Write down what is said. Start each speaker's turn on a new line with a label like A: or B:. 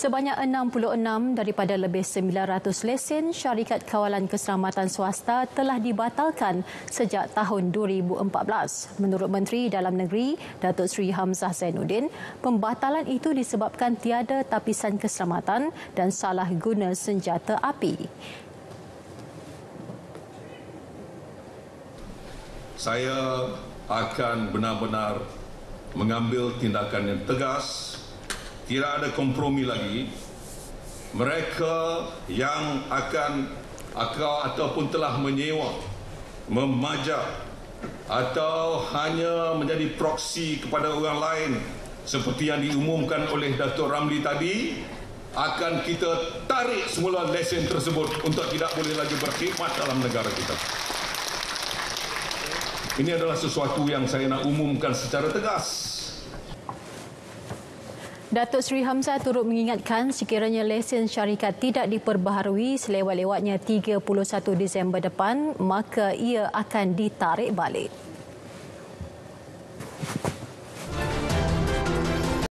A: Sebanyak 66 daripada lebih 900 lesen syarikat kawalan keselamatan swasta telah dibatalkan sejak tahun 2014. Menurut Menteri Dalam Negeri Datuk Seri Hamzah Zainuddin, pembatalan itu disebabkan tiada tapisan keselamatan dan salah guna senjata api.
B: Saya akan benar-benar mengambil tindakan yang tegas tidak ada kompromi lagi mereka yang akan akal ataupun telah menyewa memajak atau hanya menjadi proksi kepada orang lain seperti yang diumumkan oleh Datuk Ramli tadi akan kita tarik semula lesen tersebut untuk tidak boleh lagi berkhidmat dalam negara kita. Ini adalah sesuatu yang saya nak umumkan secara tegas.
A: Datuk Seri Hamzah turut mengingatkan sekiranya lesen syarikat tidak diperbaharui selewat-lewatnya 31 Disember depan, maka ia akan ditarik balik.